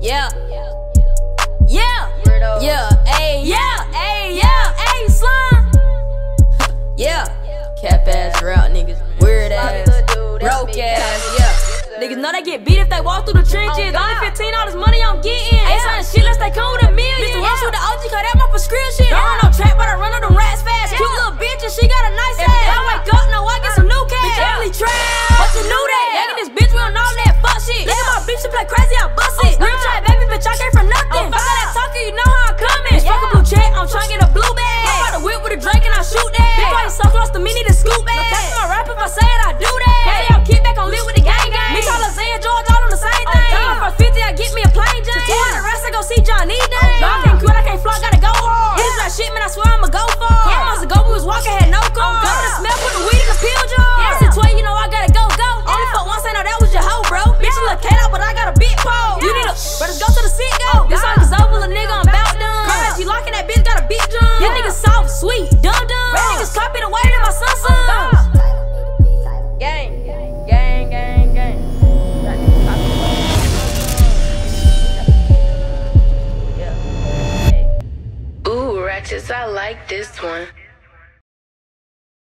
yeah. Yeah, yeah, ayy, yeah, ayy, yeah, ayy, slime. Yeah, cap ass route niggas, weird ass, broke ass, yeah. Niggas know they get beat if they walk through the trenches. Oh, Only 15 all this money I'm getting. Ain't yeah. something shit unless they come scoop ass. I I like this one.